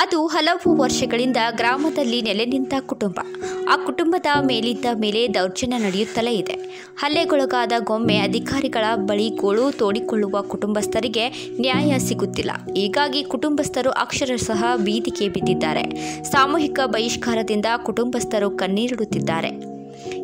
ಅದು ಹಲವು ವರ್ಷಗಳಿಂದ ಗ್ರಾಮದಲ್ಲಿ ನೆಲೆ ನಿಂತ ಕುಟುಂಬ. ಆ ಕುಟುಂಬದ ಮೇಲಿದ್ದ ಮೇಲೆ ದೌರ್ಜನ್ಯ ನಡೆಯುತ್ತಲೇ ಇದೆ. ಹಲ್ಲೆಗೊಳಗಾದ ಗೊಮ್ಮೆ ಅಧಿಕಾರಿಗಳ ಬಳಿ ಗೋಳು ತೋಡಿಕೊಳ್ಳುವ ಕುಟುಂಬಸ್ಥರಿಗೆ ನ್ಯಾಯ ಸಿಗುತ್ತಿಲ್ಲ. ಹೀಗಾಗಿ ಕುಟುಂಬಸ್ಥರು ಅಕ್ಷರಶಃ ಬೀದಿಗೆ ಬಿದ್ದಿದ್ದಾರೆ. ಸಾಮೂಹಿಕ ಬಹಿಷ್ಕಾರದಿಂದ ಕುಟುಂಬಸ್ಥರು ಕಣ್ಣೀರಿಡುತ್ತಿದ್ದಾರೆ.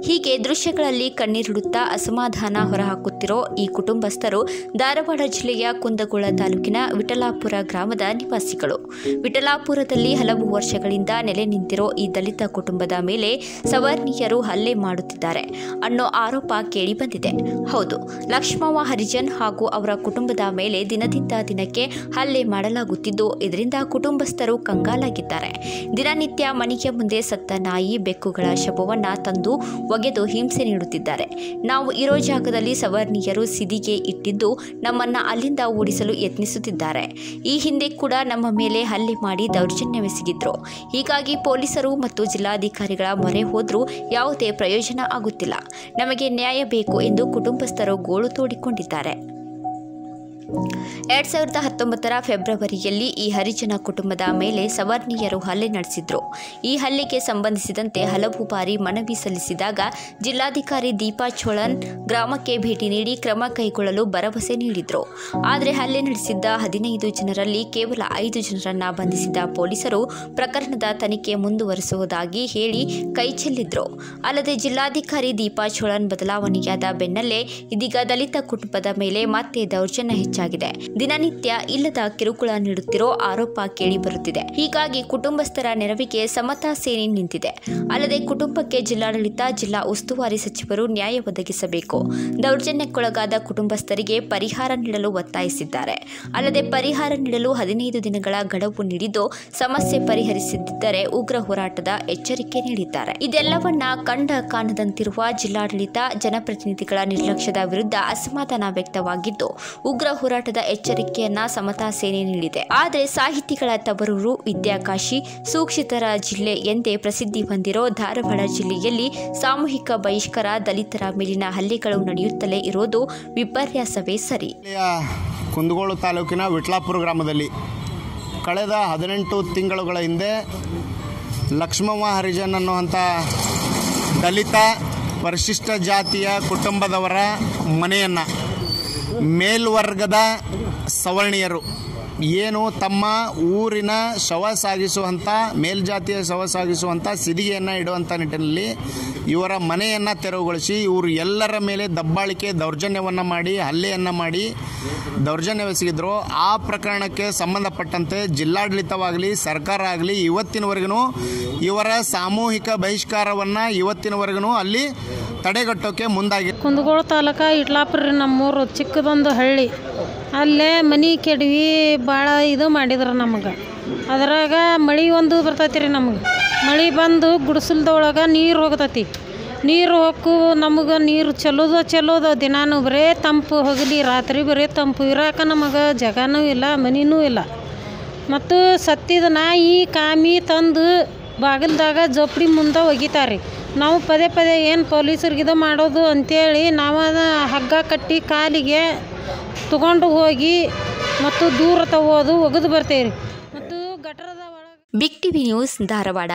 ಹೀಗೆ ದೃಶ್ಯಗಳಲ್ಲಿ ಕಣ್ಣೀರಿಡುತ್ತಾ ಅಸಮಾಧಾನ ಹೊರಹಾಕುತ್ತಿರೋ ಈ ಕುಟುಂಬಸ್ಥರು ಧಾರವಾಡ ಜಿಲ್ಲೆಯ ಕುಂದಗೋಳ ತಾಲೂಕಿನ ವಿಠಲಾಪುರ ಗ್ರಾಮದ ನಿವಾಸಿಗಳು. ವಿಠಲಾಪುರದಲ್ಲಿ ಹಲವು ವರ್ಷಗಳಿಂದ ನೆಲೆ ನಿಂತಿರೋ ಈ ದಲಿತ ಕುಟುಂಬದ ಮೇಲೆ ಸವರ್ಣೀಯರು ಹಲ್ಲೆ ಮಾಡುತ್ತಿದ್ದಾರೆ ಅನ್ನೋ ಆರೋಪ ಕೇಳಿ ಬಂದಿದೆ. ಹೌದು, ಲಕ್ಷ್ಮವ್ವ ಹರಿಜನ್ ಹಾಗೂ ಅವರ ಕುಟುಂಬದ ಮೇಲೆ ದಿನದಿಂದ ದಿನಕ್ಕೆ ಹಲ್ಲೆ ಮಾಡಲಾಗುತ್ತಿದ್ದು, ಇದರಿಂದ ಕುಟುಂಬಸ್ಥರು ಕಂಗಾಲಾಗಿದ್ದಾರೆ. ದಿನನಿತ್ಯ ಮನೆಯ ಮುಂದೆ ಸತ್ತ ನಾಯಿ ಬೆಕ್ಕುಗಳ ಶವವನ್ನು ತಂದು ಒಗೆದು ಹಿಂಸೆ ನೀಡುತ್ತಿದ್ದಾರೆ. ನಾವು ಇರೋ ಜಾಗದಲ್ಲಿ ಸವರ್ಣೀಯರು ಸಿದಿಗೆ ಇಟ್ಟಿದ್ದು ನಮ್ಮನ್ನು ಅಲ್ಲಿಂದ ಓಡಿಸಲು ಯತ್ನಿಸುತ್ತಿದ್ದಾರೆ. ಈ ಹಿಂದೆ ಕೂಡ ನಮ್ಮ ಮೇಲೆ ಹಲ್ಲೆ ಮಾಡಿ ದೌರ್ಜನ್ಯವೆಸಗಿದ್ರು ಹೀಗಾಗಿ ಪೊಲೀಸರು ಮತ್ತು ಜಿಲ್ಲಾಧಿಕಾರಿಗಳ ಮೊರೆ ಹೋದರೂ ಯಾವುದೇ ಪ್ರಯೋಜನ ಆಗುತ್ತಿಲ್ಲ. ನಮಗೆ ನ್ಯಾಯ ಬೇಕು ಎಂದು ಕುಟುಂಬಸ್ಥರು ಗೋಳು ತೋಡಿಕೊಂಡಿದ್ದಾರೆ. ಎರಡ್ ಸಾವಿರದ ಹತ್ತೊಂಬತ್ತರ ಫೆಬ್ರವರಿಯಲ್ಲಿ ಈ ಹರಿಜನ ಕುಟುಂಬದ ಮೇಲೆ ಸವರ್ಣೀಯರು ಹಲ್ಲೆ ನಡೆಸಿದ್ರು. ಈ ಹಲ್ಲೆಗೆ ಸಂಬಂಧಿಸಿದಂತೆ ಹಲವು ಬಾರಿ ಮನವಿ ಸಲ್ಲಿಸಿದಾಗ ಜಿಲ್ಲಾಧಿಕಾರಿ ದೀಪಾ ಚೋಳನ್ ಗ್ರಾಮಕ್ಕೆ ಭೇಟಿ ನೀಡಿ ಕ್ರಮ ಕೈಗೊಳ್ಳಲು ಭರವಸೆ ನೀಡಿದ್ರು. ಆದರೆ ಹಲ್ಲೆ ನಡೆಸಿದ್ದ ಹದಿನೈದು ಜನರಲ್ಲಿ ಕೇವಲ ಐದು ಜನರನ್ನ ಬಂಧಿಸಿದ ಪೊಲೀಸರು ಪ್ರಕರಣದ ತನಿಖೆ ಮುಂದುವರಿಸುವುದಾಗಿ ಹೇಳಿ ಕೈ ಚೆಲ್ಲಿದ್ರು. ಅಲ್ಲದೆ ಜಿಲ್ಲಾಧಿಕಾರಿ ದೀಪಾ ಚೋಳನ್ ಬದಲಾವಣೆಯಾದ ಬೆನ್ನಲ್ಲೇ ಇದೀಗ ದಲಿತ ಕುಟುಂಬದ ಮೇಲೆ ಮತ್ತೆ ದೌರ್ಜನ್ಯ ಹೆಚ್ಚಾಗಿದೆ. ದಿನನಿತ್ಯ ಇಲ್ಲದ ಕಿರುಕುಳ ನೀಡುತ್ತಿರೋ ಆರೋಪ ಕೇಳಿಬರುತ್ತಿದೆ ಹೀಗಾಗಿ ಕುಟುಂಬಸ್ಥರ ನೆರವಿಗೆ ಸಮತಾ ಸೇನೆ ನಿಂತಿದೆ. ಅಲ್ಲದೆ ಕುಟುಂಬಕ್ಕೆ ಜಿಲ್ಲಾಡಳಿತ, ಜಿಲ್ಲಾ ಉಸ್ತುವಾರಿ ಸಚಿವರು ನ್ಯಾಯ ಒದಗಿಸಬೇಕು. ದೌರ್ಜನ್ಯಕ್ಕೊಳಗಾದ ಕುಟುಂಬಸ್ಥರಿಗೆ ಪರಿಹಾರ ನೀಡಲು ಒತ್ತಾಯಿಸಿದ್ದಾರೆ. ಅಲ್ಲದೆ ಪರಿಹಾರ ನೀಡಲು ಹದಿನೈದು ದಿನಗಳ ಗಡುವು ನೀಡಿದ್ದು ಸಮಸ್ಯೆ ಪರಿಹರಿಸಿದ್ದರೆ ಉಗ್ರ ಹೋರಾಟದ ಎಚ್ಚರಿಕೆ ನೀಡಿದ್ದಾರೆ. ಇದೆಲ್ಲವನ್ನ ಕಂಡ ಕಾಣದಂತಿರುವ ಜಿಲ್ಲಾಡಳಿತ, ಜನಪ್ರತಿನಿಧಿಗಳ ನಿರ್ಲಕ್ಷ್ಯದ ವಿರುದ್ಧ ಅಸಮಾಧಾನ ವ್ಯಕ್ತವಾಗಿದ್ದು, ಉಗ್ರ ಹೋರಾಟದ ಎಚ್ಚರಿಕೆಯನ್ನ ಸಮತಾ ಸೇನೆ ನೀಡಿದೆ. ಆದರೆ ಸಾಹಿತಿಗಳ ತವರೂರು ವಿದ್ಯಾಕಾಶಿ ಸೂಕ್ಷಿತರ ಜಿಲ್ಲೆ ಎಂದೇ ಪ್ರಸಿದ್ಧಿ ಹೊಂದಿರೋ ಧಾರವಾಡ ಜಿಲ್ಲೆಯಲ್ಲಿ ಸಾಮೂಹಿಕ ಬಹಿಷ್ಕಾರ ದಲಿತರ ಮೇಲಿನ ಹಲ್ಲೆಗಳು ನಡೆಯುತ್ತಲೇ ಇರೋದು ವಿಪರ್ಯಾಸವೇ ಸರಿ. ಕುಂದಗೋಳು ತಾಲೂಕಿನ ವಿಟ್ಲಾಪುರ ಗ್ರಾಮದಲ್ಲಿ ಕಳೆದ ಹದಿನೆಂಟು ತಿಂಗಳುಗಳ ಹಿಂದೆ ಲಕ್ಷ್ಮಮ್ಮ ಹರಿಜನ್ ಅನ್ನುವಂಥ ದಲಿತ ಪರಿಶಿಷ್ಟ ಜಾತಿಯ ಕುಟುಂಬದವರ ಮನೆಯನ್ನು ಮೇಲ್ವರ್ಗದ ಸವರ್ಣೀಯರು. ಏನು ತಮ್ಮ ಊರಿನ ಶವ ಸಾಗಿಸುವಂಥ ಮೇಲ್ಜಾತಿಯ ಶವ ಸಾಗಿಸುವಂಥ ಸಿದಿಗೆಯನ್ನು ಇಡುವಂಥ ನಿಟ್ಟಿನಲ್ಲಿ ಇವರ ಮನೆಯನ್ನು ತೆರವುಗೊಳಿಸಿ ಇವರು ಎಲ್ಲರ ಮೇಲೆ ದಬ್ಬಾಳಿಕೆ, ದೌರ್ಜನ್ಯವನ್ನು ಮಾಡಿ, ಹಲ್ಲೆಯನ್ನು ಮಾಡಿ ದೌರ್ಜನ್ಯವೆಸಗಿದ್ರು ಆ ಪ್ರಕರಣಕ್ಕೆ ಸಂಬಂಧಪಟ್ಟಂತೆ ಜಿಲ್ಲಾಡಳಿತವಾಗಲಿ, ಸರ್ಕಾರ ಆಗಲಿ ಇವತ್ತಿನವರೆಗೂ ಇವರ ಸಾಮೂಹಿಕ ಬಹಿಷ್ಕಾರವನ್ನು ಇವತ್ತಿನವರೆಗೂ ಅಲ್ಲಿ ತಡೆಗಟ್ಟೋಕೆ ಮುಂದಾಗಿ ಕುಂದಗೋಳ ತಾಲೂಕ ಇಟ್ಲಾಪುರ ನಮ್ಮೂರು ಚಿಕ್ಕದೊಂದು ಹಳ್ಳಿ. ಅಲ್ಲೇ ಮನೆ ಕೆಡವಿ ಭಾಳ ಇದು ಮಾಡಿದ್ರು ನಮಗೆ. ಅದರಾಗ ಮಳೆ ಒಂದು ಬರ್ತೈತಿ ರೀ ನಮಗೆ. ಮಳೆ ಬಂದು ಗುಡಿಸಲ್ದೊಳಗೆ ನೀರು ಹೋಗ್ತೈತಿ. ನೀರು ಹೋಗು ನಮಗೆ ನೀರು ಚಲೋದ ಚೆಲ್ಲೋದು ದಿನಾನು ಬರೇ ತಂಪು ಹೋಗಲಿ, ರಾತ್ರಿ ಬರೇ ತಂಪು ಇರಾಕ ನಮಗೆ ಜಾಗನೂ ಇಲ್ಲ, ಮನಿನೂ ಇಲ್ಲ. ಮತ್ತು ಸತ್ತಿದ ನಾಯಿ, ಕಾಮಿ ತಂದು ಬಾಗಿಲ್ದಾಗ ಜೋಪಡಿ ಮುಂದೆ ಒಗಿತಾರೆ ನಾವು ಪದೇ ಪದೇ ಏನು ಪೊಲೀಸರಿಗೆ ಇದು ಮಾಡೋದು ಅಂತೇಳಿ ನಾವು ಹಗ್ಗ ಕಟ್ಟಿ ಕಾಲಿಗೆ ತಗೊಂಡು ಹೋಗಿ ಮತ್ತು ದೂರ ತಗೋದು ಒಗೆದು ಬರ್ತೇವೆ ರೀ ಮತ್ತು ಗಟರದ ಒಳಗೆ ಬಿಗ್ ನ್ಯೂಸ್ ಧಾರವಾಡ.